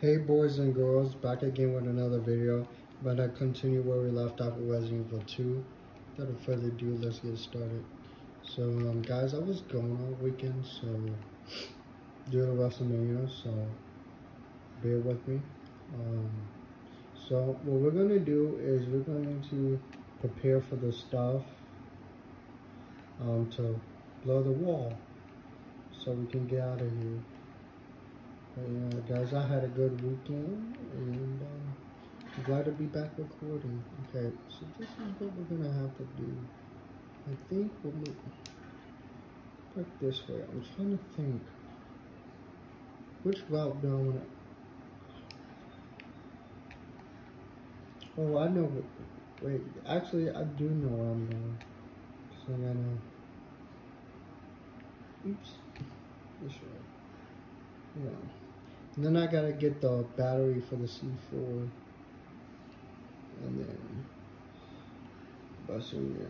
Hey boys and girls, back again with another video. But I continue where we left off with Resident Evil 2. Without further ado, let's get started. So um, guys, I was gone all weekend, so due to WrestleMania, so bear with me. Um, so what we're gonna do is we're going to prepare for the stuff um, to blow the wall so we can get out of here. But, yeah, guys, I had a good weekend and um, I'm glad to be back recording. Okay, so this is what we're gonna have to do. I think we'll look back this way. I'm trying to think which route do I want to. Oh, I know. Wait, actually, I do know where I'm going. So I'm gonna. Oops. This way. Yeah. And then I gotta get the battery for the C4. And then bus in there.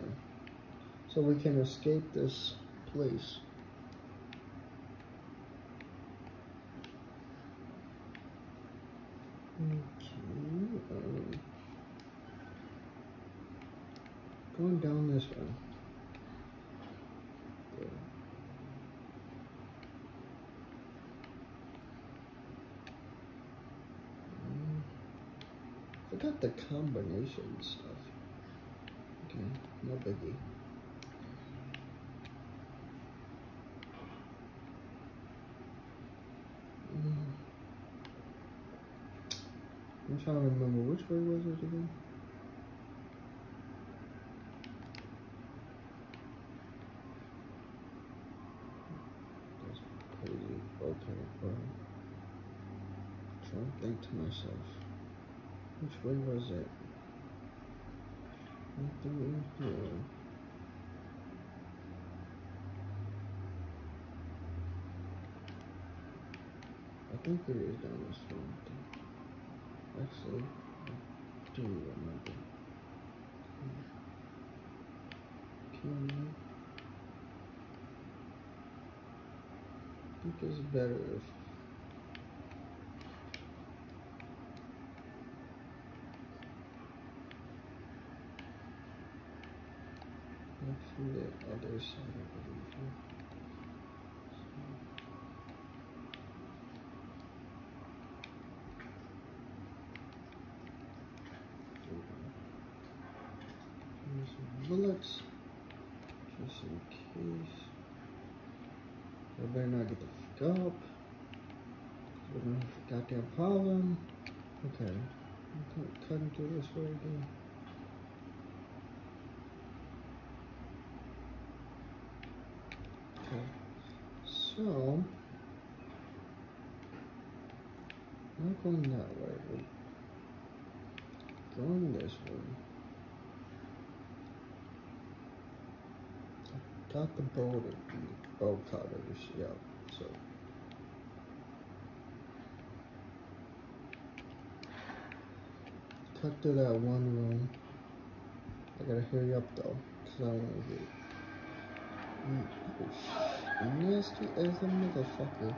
So we can escape this place. Okay. Um, going down this way. Good. Mm. Forgot the combination stuff. Okay, no biggie. Mm. I'm trying to remember which way was it again? That's crazy. Okay, well, trying to think to myself, which way was it? In here. I think it is down this way. Actually, I do remember. Can you? I think it's better if Look from the other side, bullets, just in case. I better not get the fuck up. We're gonna have a goddamn problem. Okay, I'm cut- cutting through this way again. Okay, so not going that way. Going this way. Got the boat at the bolt cutters, yeah. So cut through that one room. I gotta hurry up though, cause I wanna get Mm, oh, nasty as a motherfucker.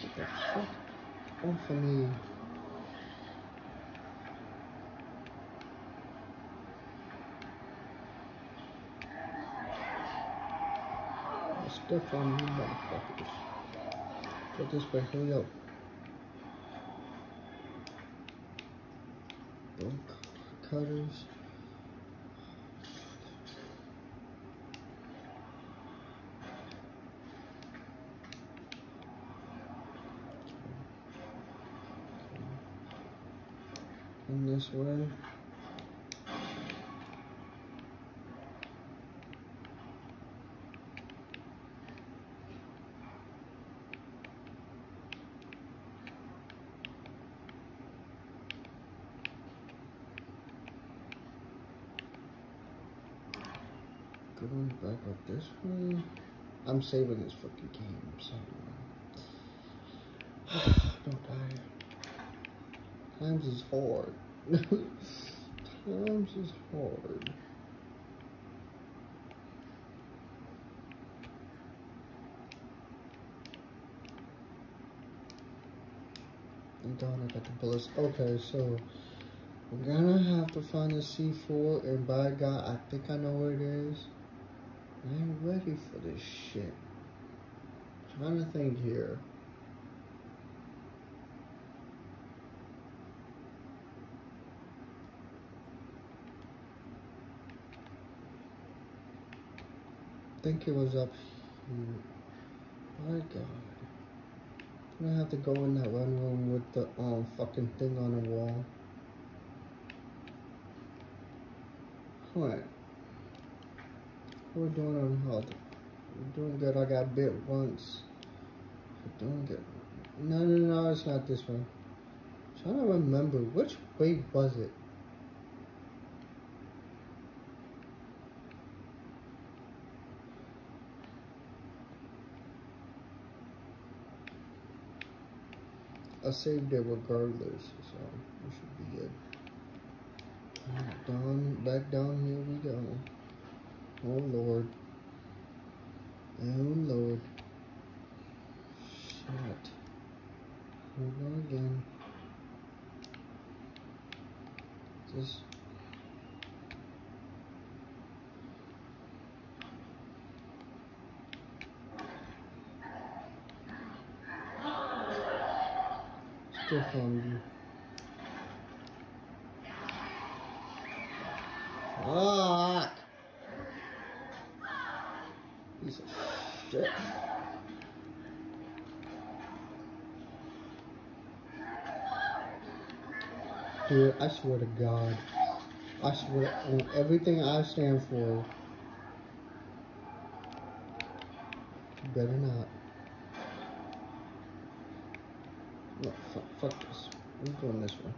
Get the fuck of me. Stuff on you motherfuckers. Get this way, hurry up. Cutters. In this way. Going back up this way. I'm saving this fucking game, so don't die. Times is hard. Times is hard. Donna got the bullets. Okay, so we're gonna have to find a C4 and by God, I think I know where it is. I ain't ready for this shit. I'm trying to think here. Think it was up here. My God. Gonna have to go in that one room with the um fucking thing on the wall. Alright. We're doing on health. We're doing good. I got bit once. We're doing good. No, no, no, it's not this one. I'm trying to remember which way was it? I saved it regardless, so we should be good. Down, back down here we go. Oh Lord. Oh Lord. Shit. Here we go again. Just still found you. Fuck! Piece of shit. Dude, I swear to God. I swear on everything I stand for. Better not. No, fuck, this. I'm going this way.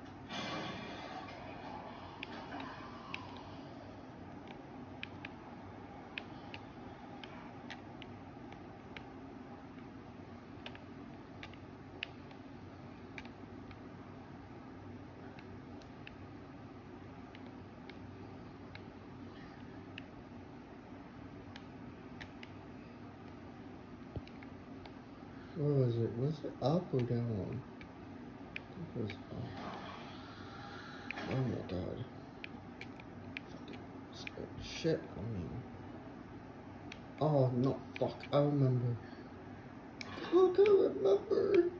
Where was it? Was it up or down? I think it was up. Oh my god. Fucking scared shit I mean. Oh no, fuck, I remember. I can't remember.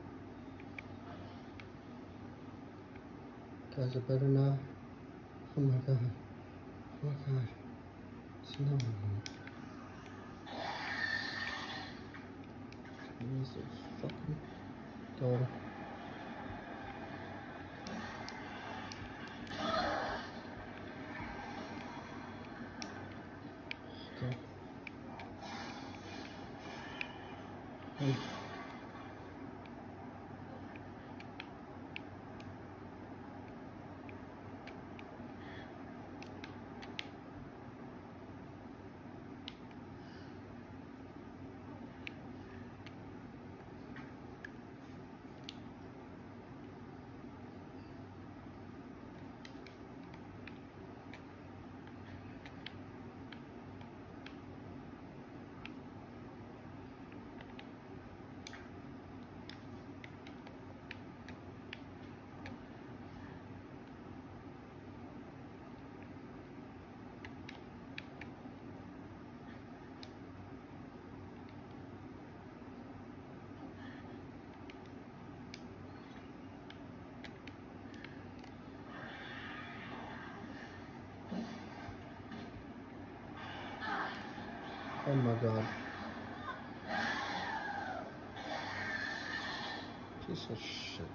Guys, I better not. Oh my god. Oh my god. It's not Jesus fucking God. Okay. Hey. Oh my god. Piece of shit.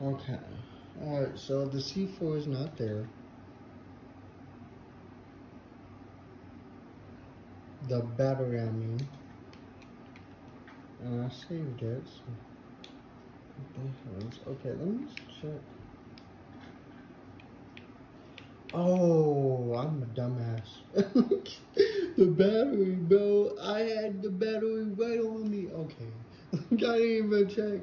Okay. Alright, so the C4 is not there. The battery, I mean. And I saved it, so. Okay, let me check. Oh, dumbass. the battery, bro. I had the battery right on me. Okay. I didn't even check.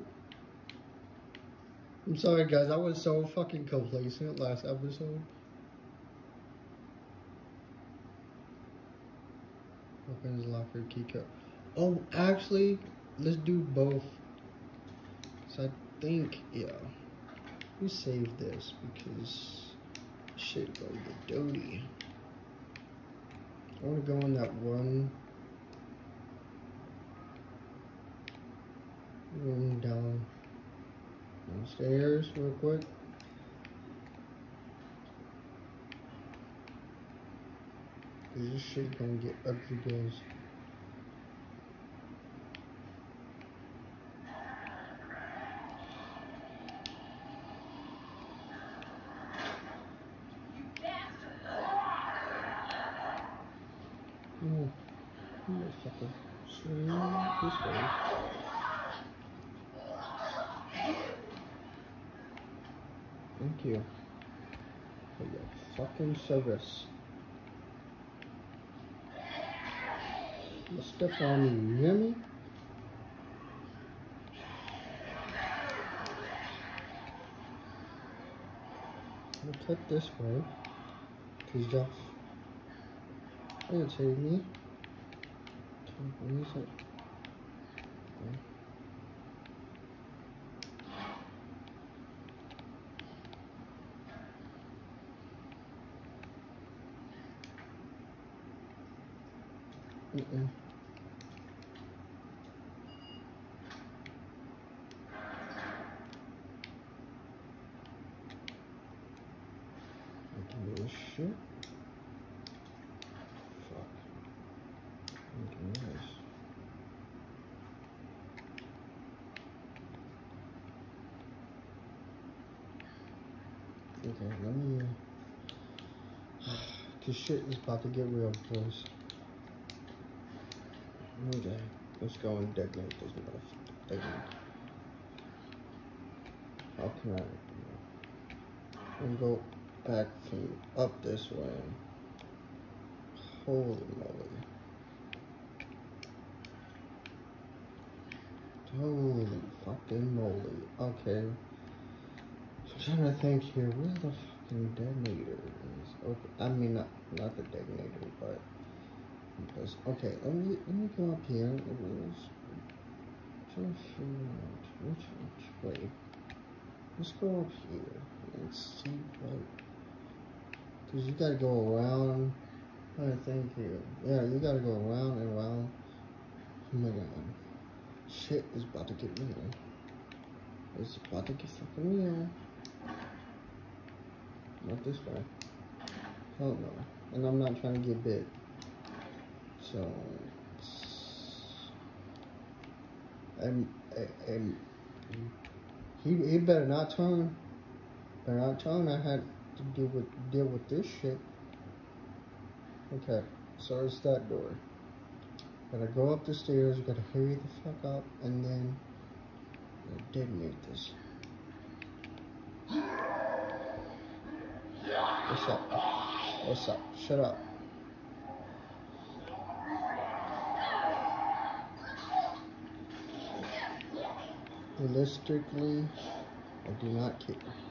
I'm sorry, guys. I was so fucking complacent last episode. Weapons locker key card. Oh, actually, let's do both. So I think, yeah. We save this because shit gonna get dirty. I wanna go in that one room down downstairs real quick. This shit gonna get ugly guys. Oh, motherfucker. Swing this way. Thank you for your fucking service. You you me? I'm gonna put this way, cause y'all irritate me. Where is it? Okay. Shit. Fuck. I can do this. Okay, let me. Uh, this shit is about to get real, boys. Okay, let's go and detonate this motherfucker. Detonate. How can I? And go back from up this way. Holy moly. Holy fucking moly. Okay. I'm trying to think here. Where the fucking detonator is? Okay. I mean, not, not the detonator, but. Okay, let me let me go up here. It which which way. Let's go up here and see what. Cause you gotta go around. I think here. Yeah, you gotta go around and around. Oh my god, shit is about to get real. It's about to get fucking real. Not this way. Hell oh no. And I'm not trying to get bit. So, and, and he, he better not turn. Better not turn. I had to deal with deal with this shit. Okay, so it's that door. Gotta go up the stairs. Gotta hurry the fuck up, and then detonate this. What's up? What's up? Shut up. Realistically, I do not care.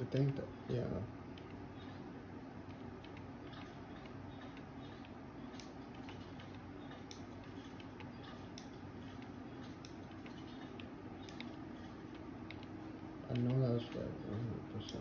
I think that, yeah. I know that's right, 100%.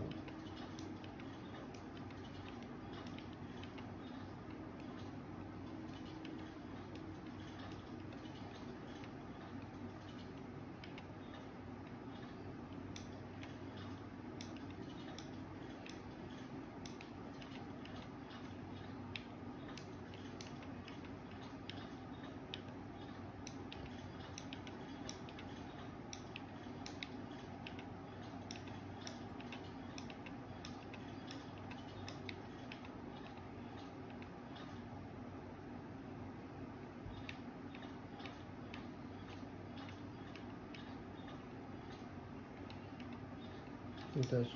I think that's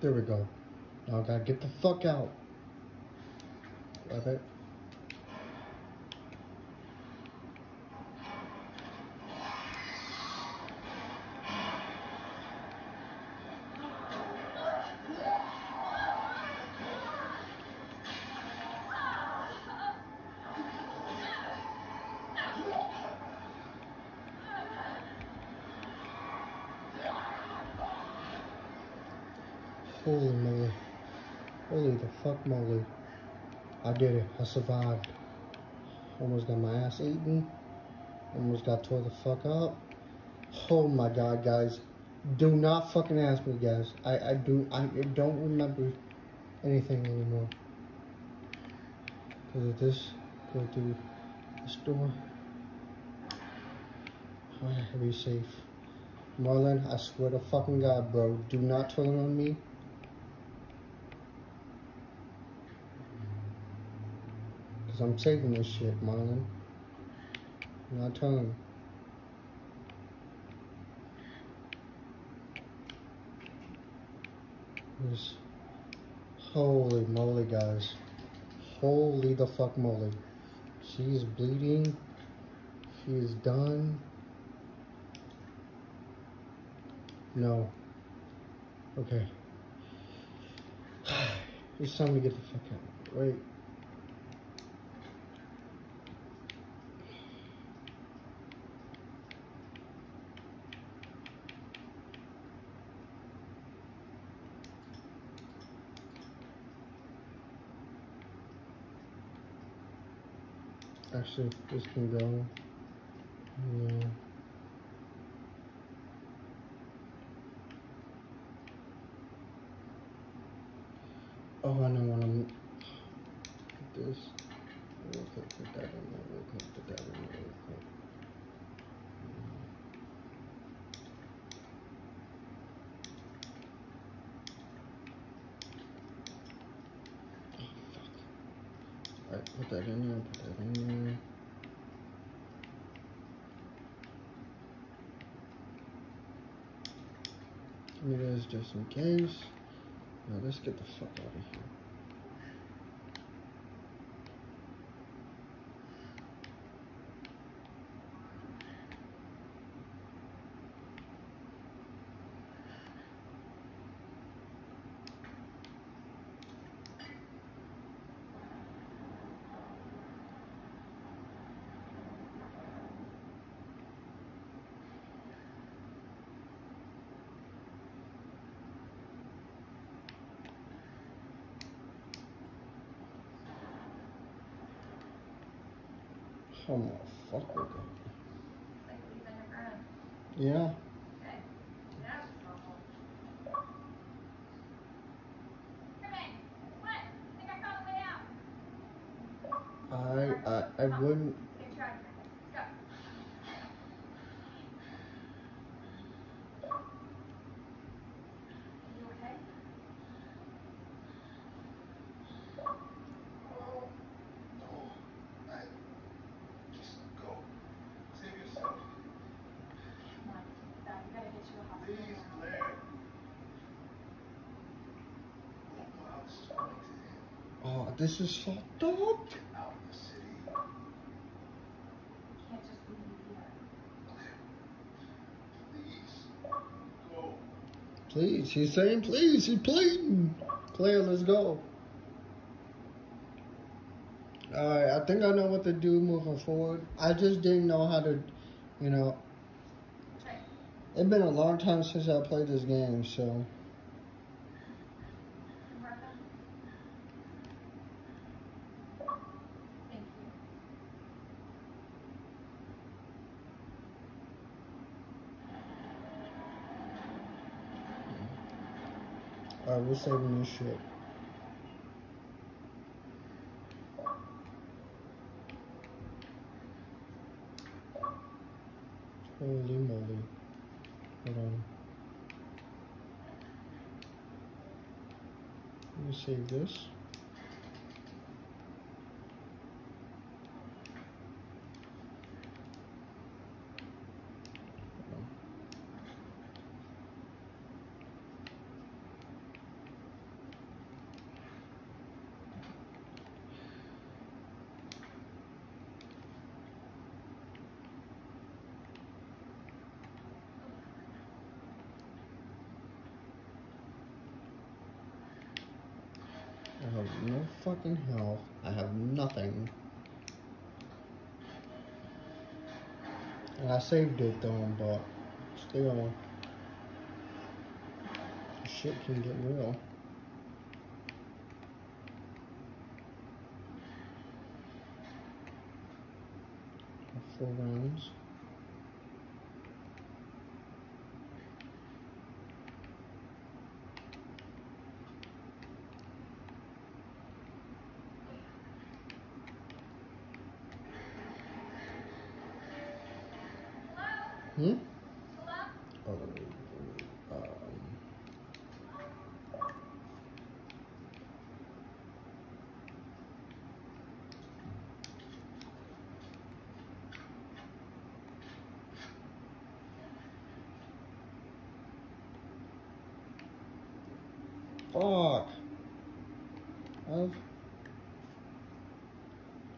There we go. Now I gotta get the fuck out. It. Fuck moly. I did it. I survived. Almost got my ass eaten. Almost got tore the fuck up. Oh my god, guys. Do not fucking ask me, guys. I, I do I don't remember anything anymore. Because of this, go through this door. Alright, be safe. Marlon, I swear to fucking God, bro. Do not turn on me. Because I'm saving this shit, Marlon. Not telling. This. Holy moly, guys. Holy the fuck moly. She's bleeding. She is done. No. Okay. It's time to get the fuck out. Wait. Actually, this can go. Yeah. Oh, I know what I'm. Put this. Put that in there. Put that in there. Alright, put that in there. Put that in there. Just in case. Now let's get the fuck out of here. This is fucked up. Please. He's saying please, he's pleading. Claire, let's go. Alright, I think I know what to do moving forward. I just didn't know how to, you know. It's been a long time since I played this game, so. Alright, we're saving this shit. Holy moly. Hold on. Let me save this. Hold on. I have no fucking health. I have nothing. And I saved it though, but still, shit can get real. Four rounds. Hello? Hmm? Hello? Oh, um, fuck. I've.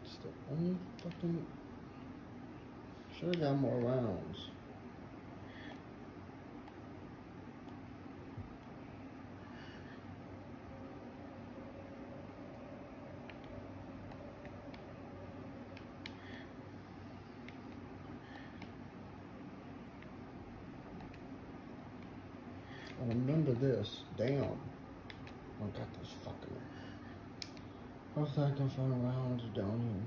It's the only fucking. Should have got more rounds. I remember this. Damn. I got this fucking. Hopefully I can find rounds down here.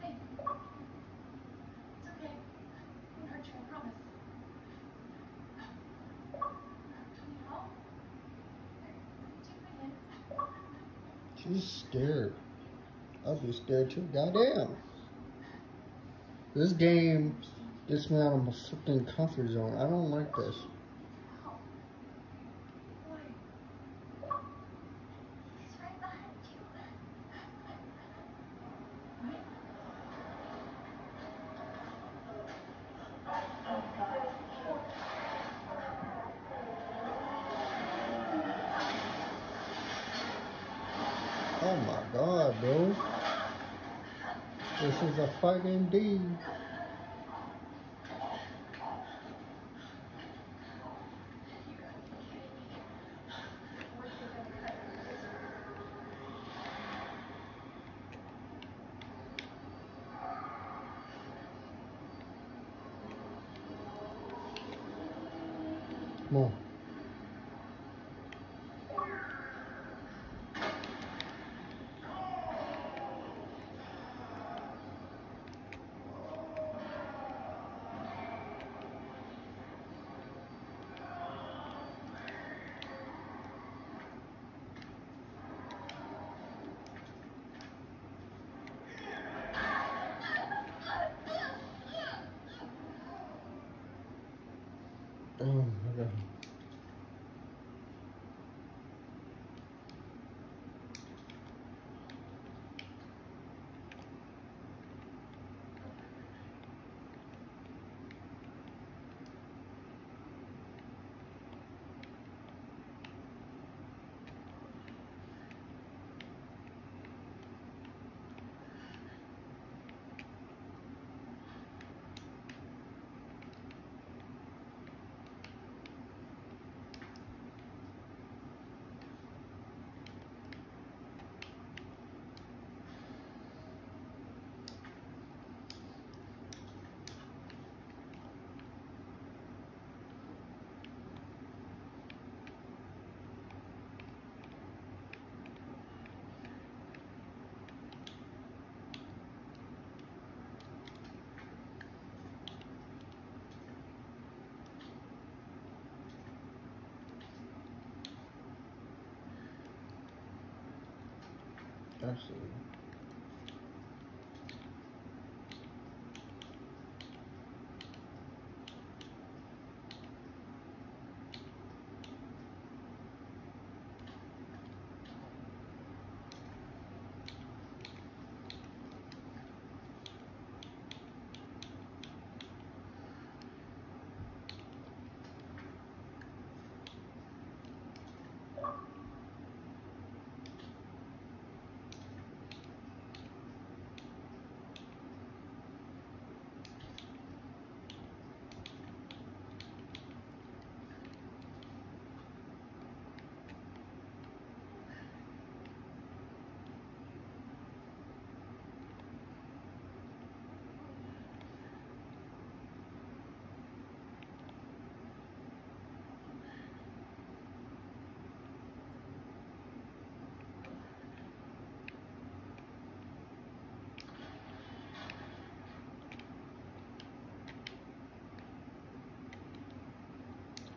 Hey. It's okay. I won't hurt you, I promise. Do you need help? Take my hand. She's scared. Be scared too. Goddamn. This game gets me out of my fucking comfort zone. I don't like this. Oh my god, bro. This is a fight indeed. Absolutely.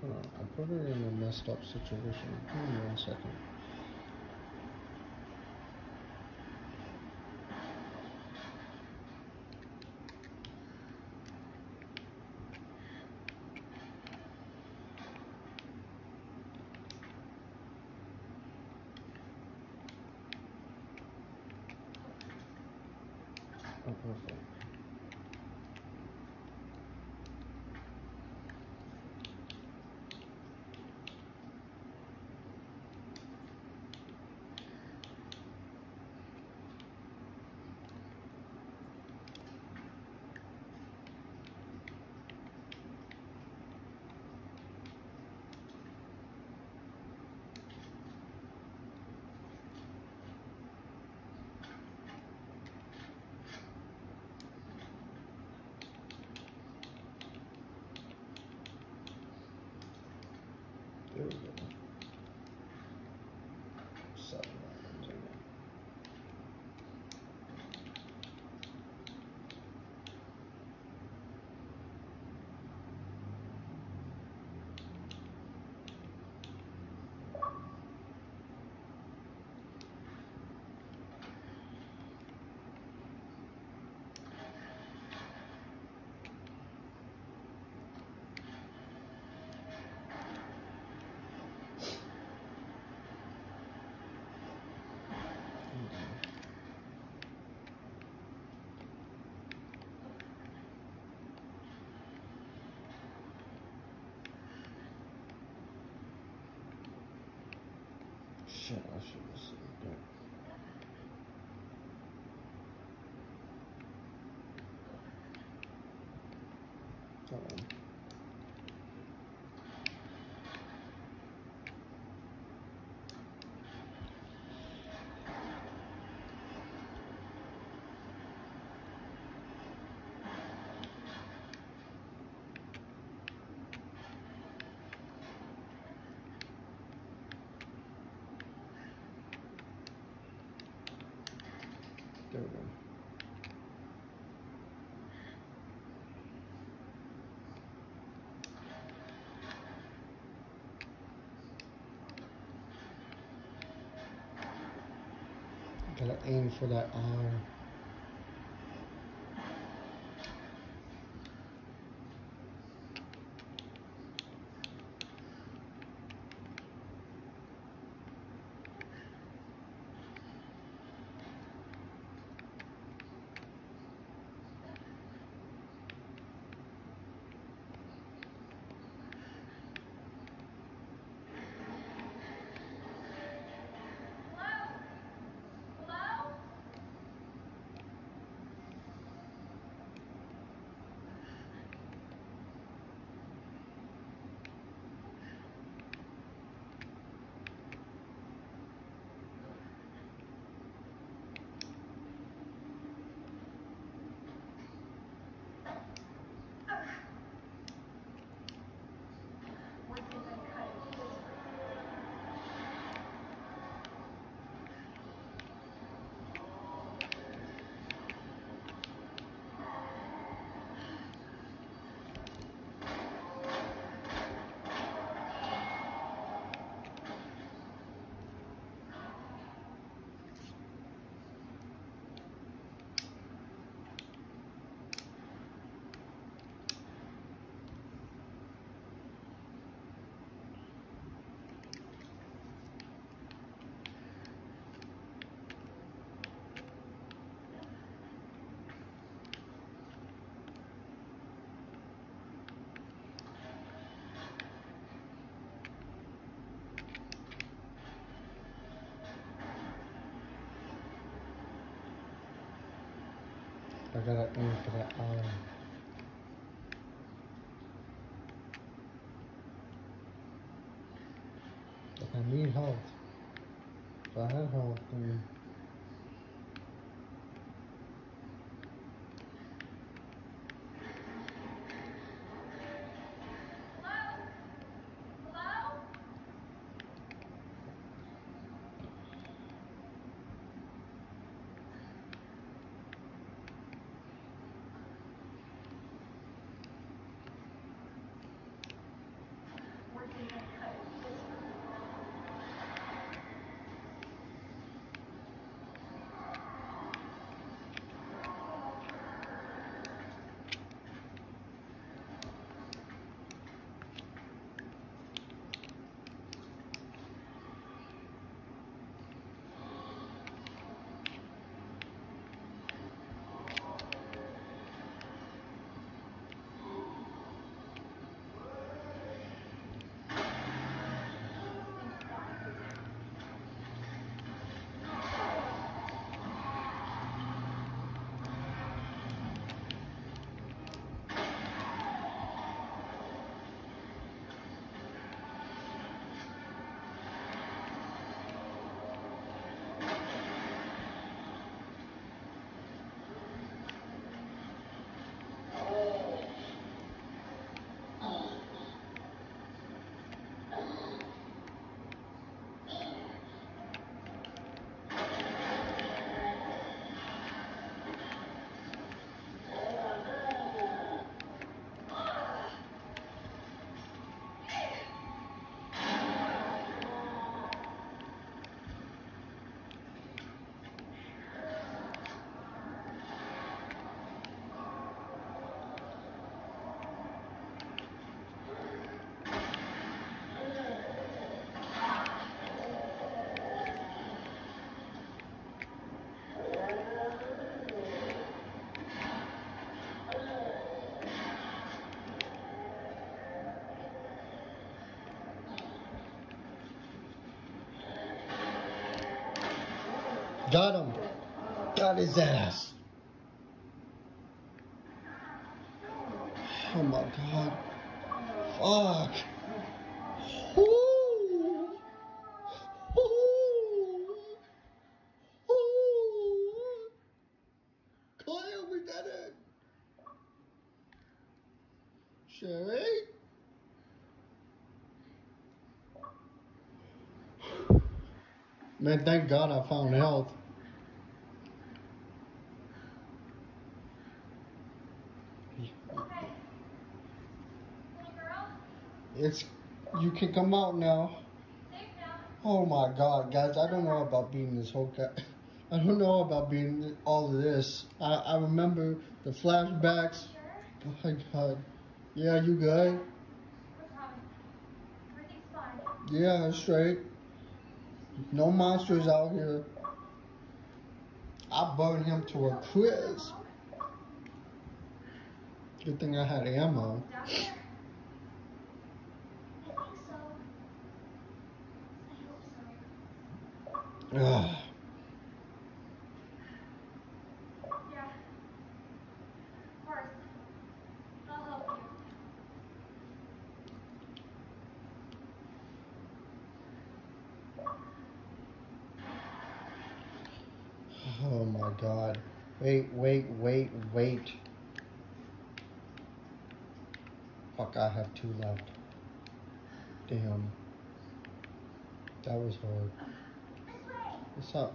Hold on, I put her in a messed up situation. Give me one second. シアの話をす。Gotta aim for that R. I gotta aim for that R. If I need health, if I have health, got him. Got his ass. Oh my god. Fuck. Ooh. Ooh. Ooh. Claire, we did it. Sherry? Man, thank God I found health. Okay. Little girl, It's you can come out now. Oh my God, guys! I don't know about being this whole guy. I don't know about being all of this. I, I remember the flashbacks. Oh my god. Yeah, you good? I promise. Everything's fine. Yeah, straight. No monsters out here. I burned him to a crisp. Good thing I had ammo. Down here? I think so. I hope so. Ugh. Yeah. Of course. I'll help you. Oh my god. Wait, wait, wait. Fuck, I have two left. Damn. That was hard. What's up,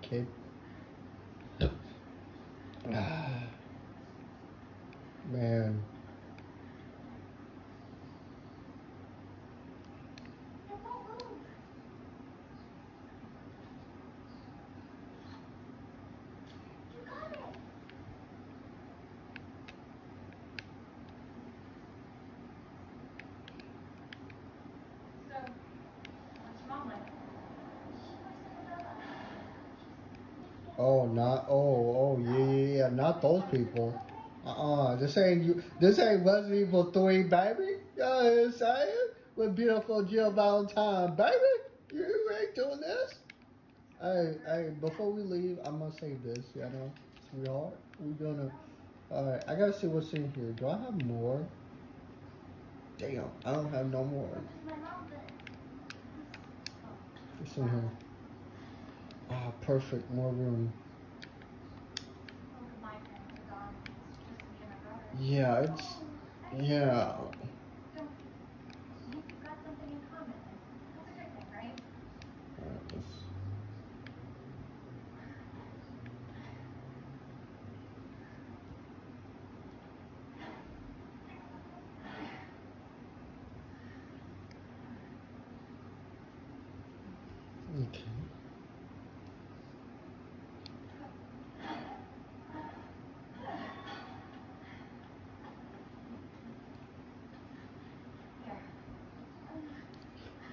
kid? Man. It won't move. You got it. So, what's your mom like? She works at the Oh, not. Oh, oh, yeah, yeah, yeah. Not those people. Uh-uh. This ain't you. This ain't Resident Evil 3, baby. You know what I'm saying? With beautiful Jill Valentine, baby. You ain't doing this. Hey, hey, before we leave, I'm gonna say this, you know. We're We gonna. Alright, I gotta see what's in here. Do I have more? Damn, I don't have no more. What's in here? Ah, perfect. More room. Both of my parents are gone. It's just me and my brother. Yeah, it's. Yeah. Don't. You've got something in common. That's a good thing, right? Alright, let's. Okay.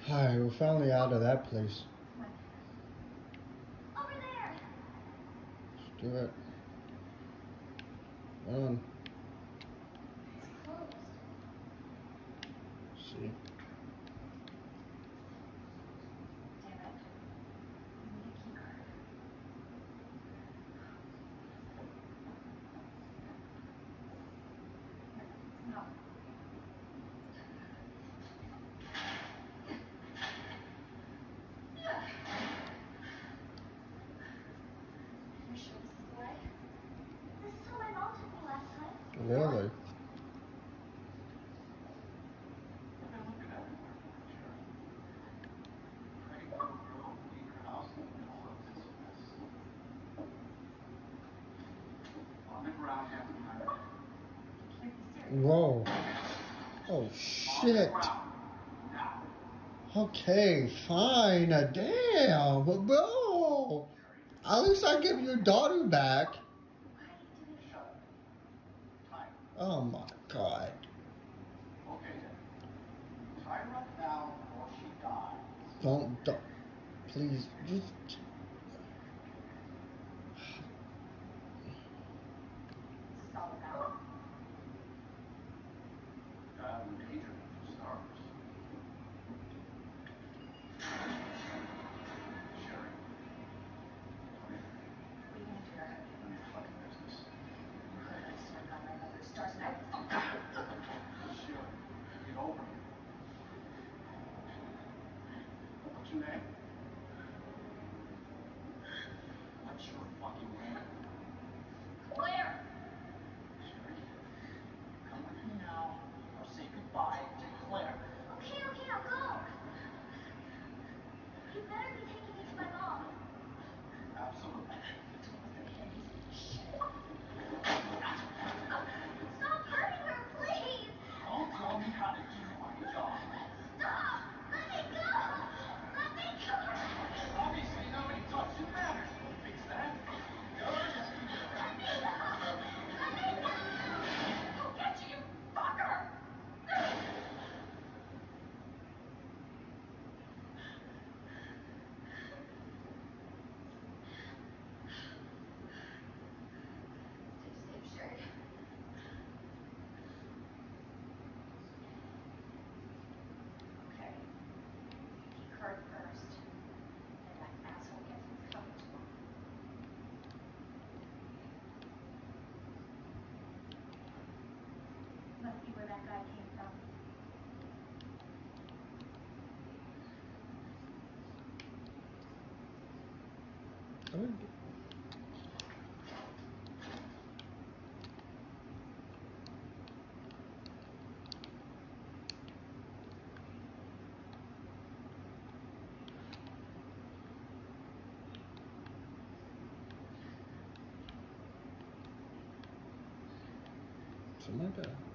Here. Alright, we're finally out of that place. Over there. Let's do it. Run. It's closed. See. Damn it. I need a key card. No. You sure this is the way? This is how my mom took me last time. Really? I've been looking everywhere, Sherry. Pretty little girl, leave her house in the middle of this mess. I've been around half the time. Can't be serious. Whoa. Oh shit. Okay, fine. Damn, bro. At least I give your daughter back. Something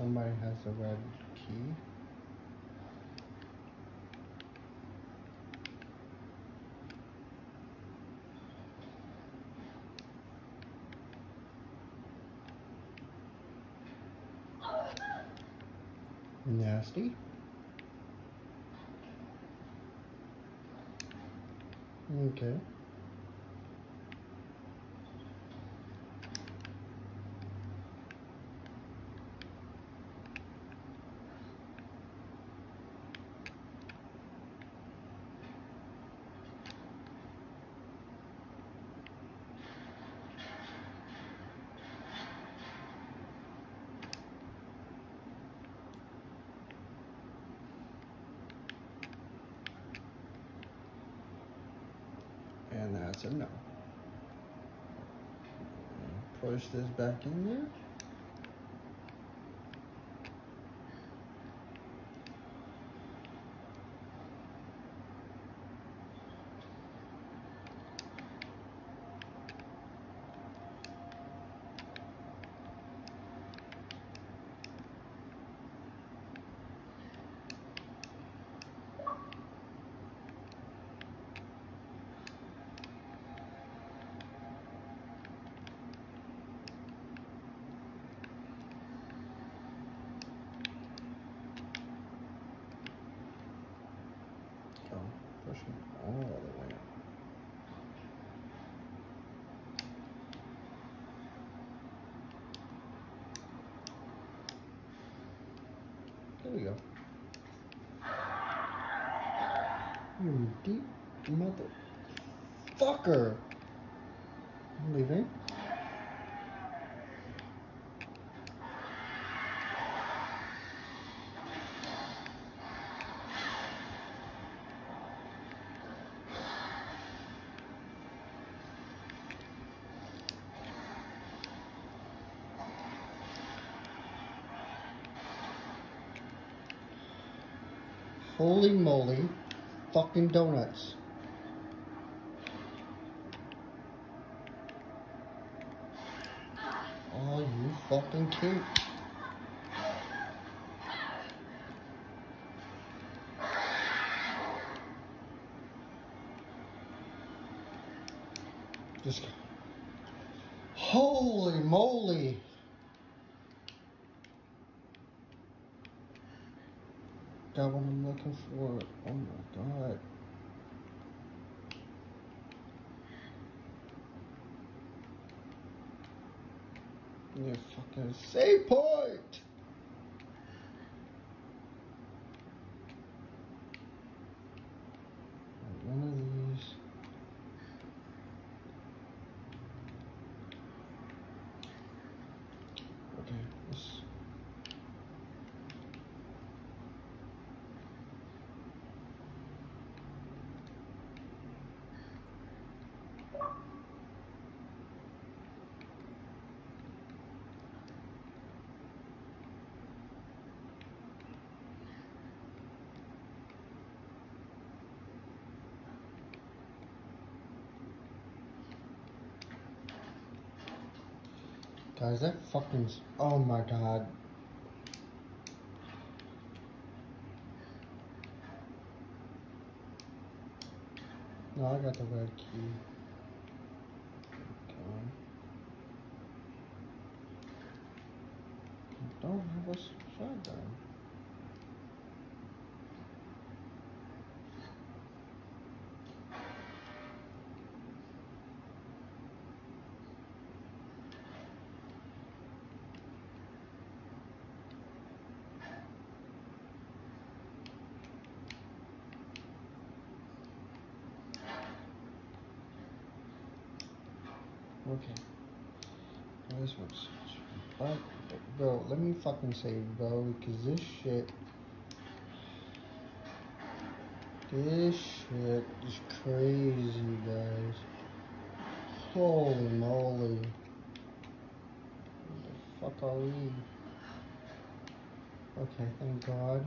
Somebody has a red key. Nasty. Okay. No. Push this back in there. Walker. I'm leaving. Holy moly, fucking donuts. Fucking cute. Just holy moly. Got what I'm looking for. Oh my god. Fucking save point. One of these. Okay, let's. Guys, that fucking. Oh my god. No, I got the red key. Okay. I don't have a shotgun. Okay. Well, this one's. But, bro, let me fucking say, bro, because this shit. This shit is crazy, guys. Holy moly. Where the fuck are we? Okay, thank God.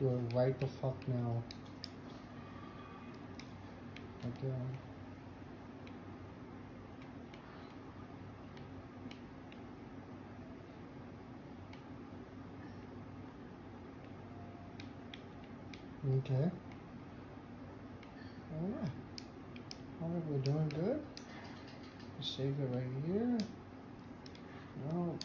Do it right the fuck now. Again. Okay. Alright. Alright, we're doing good. Save it right here. No.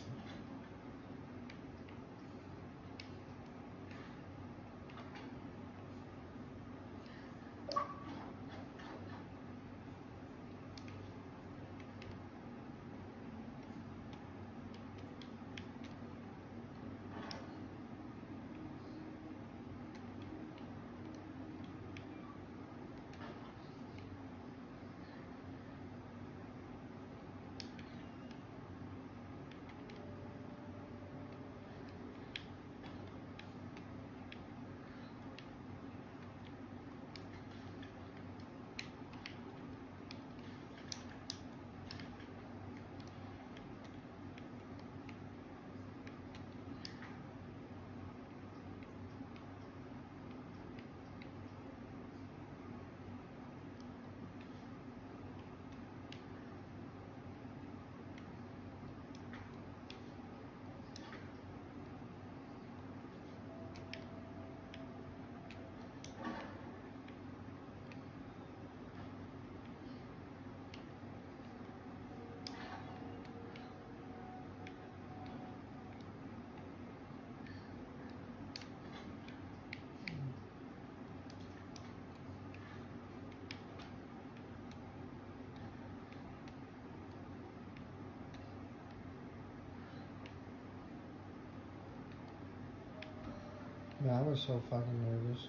Yeah, I was so fucking nervous.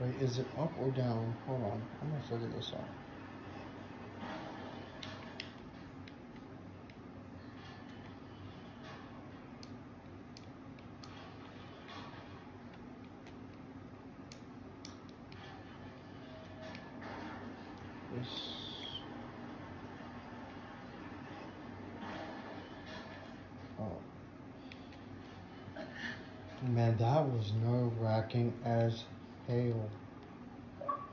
Wait, is it up or down? Hold on, I'm gonna figure this out. This. Man, that was nerve wracking as hell.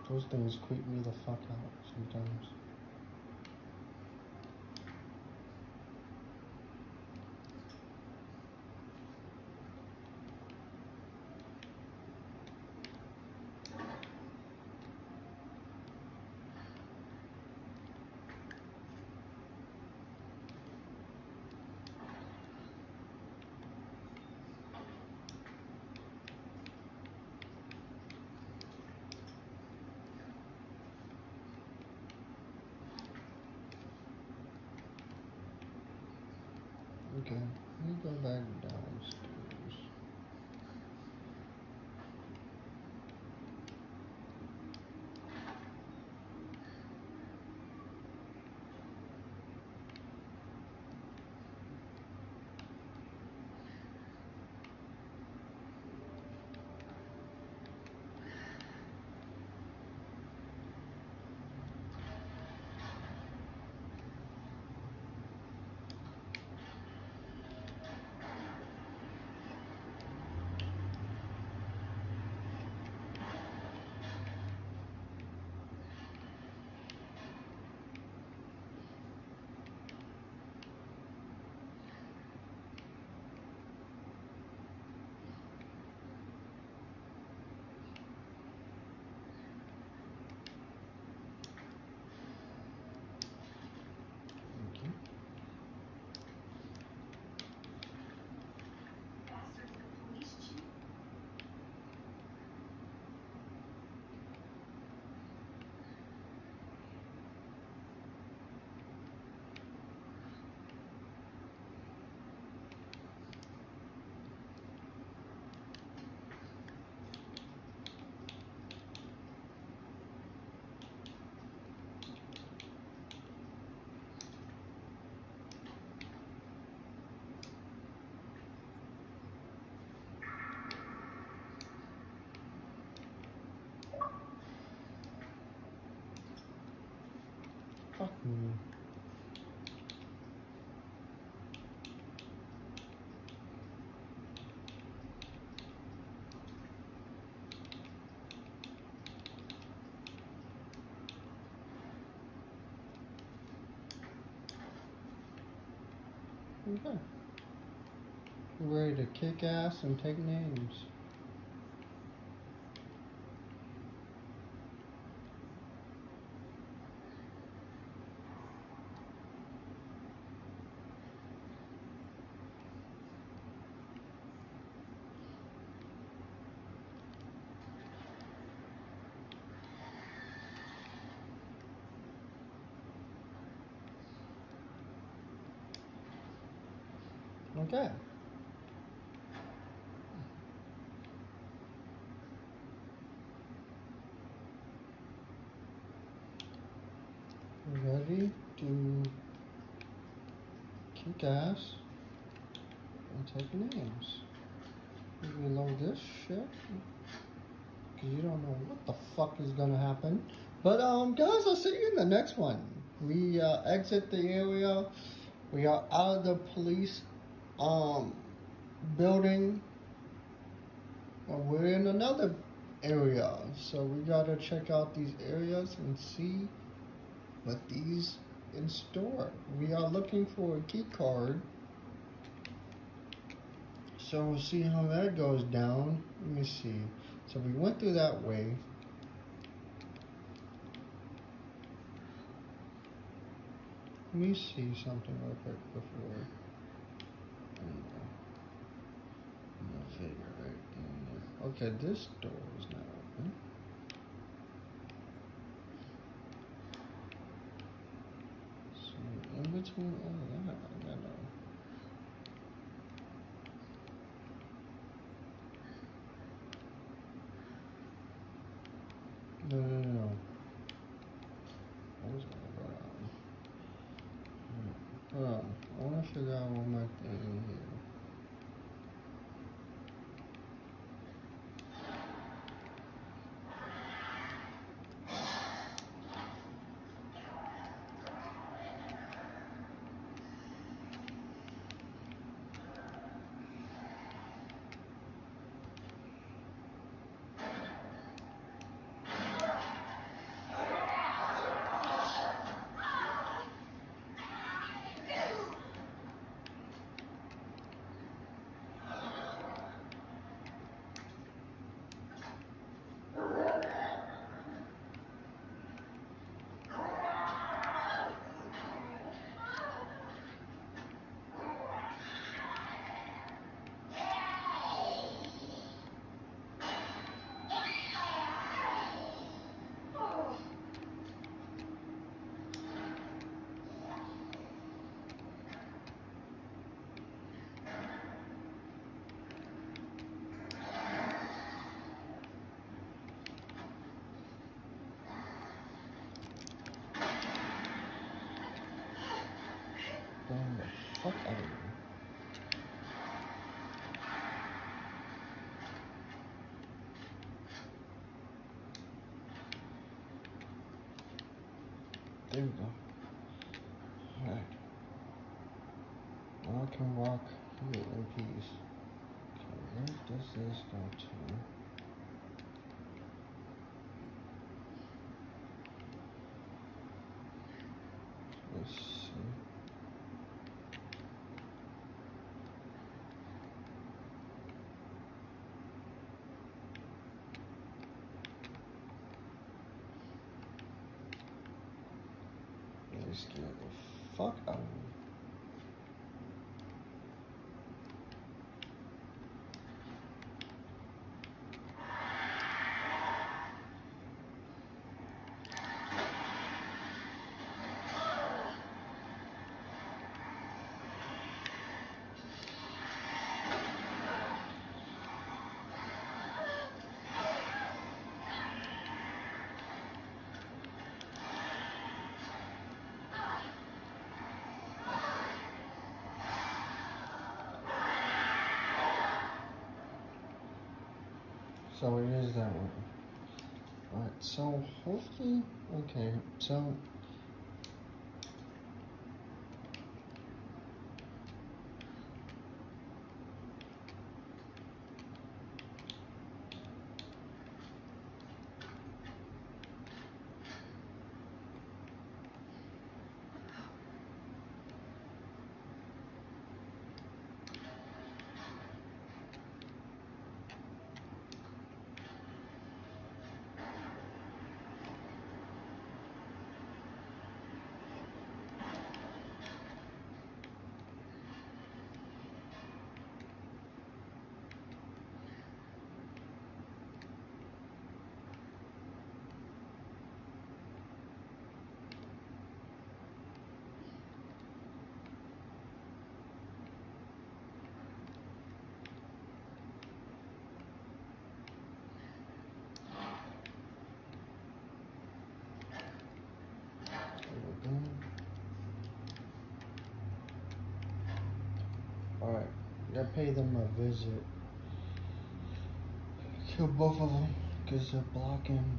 Those things creep me the fuck out sometimes. Me. Okay. Ready to kick ass and take names. Okay. Ready to kick ass and take names. You reload this shit. Cause you don't know what the fuck is gonna happen. But um guys, I'll see you in the next one. We uh, exit the area. We are out of the police um building and we're in another area so we gotta check out these areas and see what these in store. We are looking for a key card. So we'll see how that goes down. Let me see. So we went through that way. Let me see something real quick before. No figure right there. Okay, this door is not open. Between all of that, I gotta. No, no, no, no. I was gonna on. I wanna figure out what my thing in here. There we go. Alright. Now I can walk here in peace. Does this go to? Let's see. Really scared the fuck out of me. So it is that one. Alright, so hopefully, okay, so. There we go. Alright, gotta pay them a visit. Kill both of them because they're blocking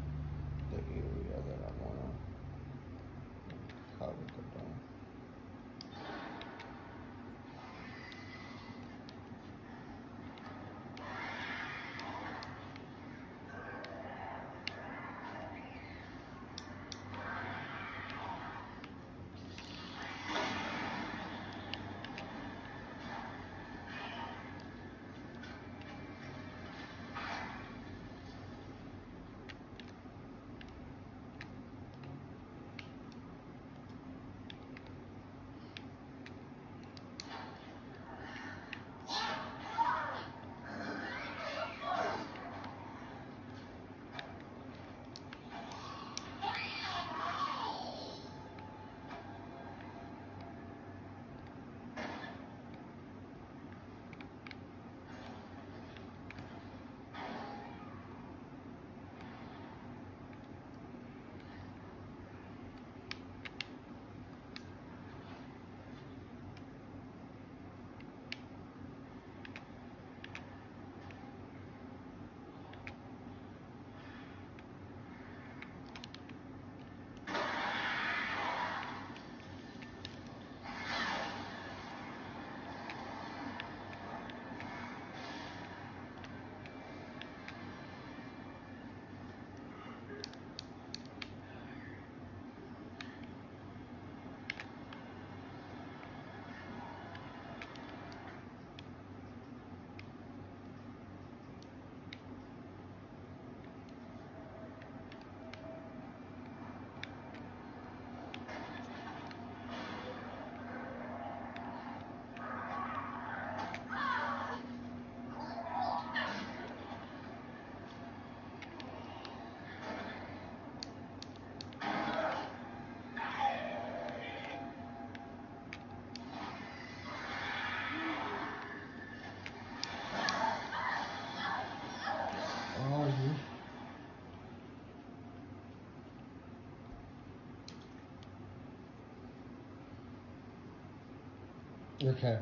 Okay.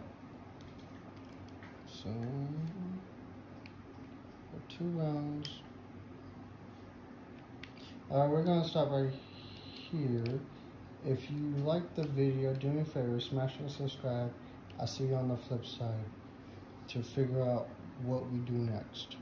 So, two rounds. Alright, we're gonna stop right here. If you like the video, do me a favor, smash and subscribe. I'll see you on the flip side to figure out what we do next.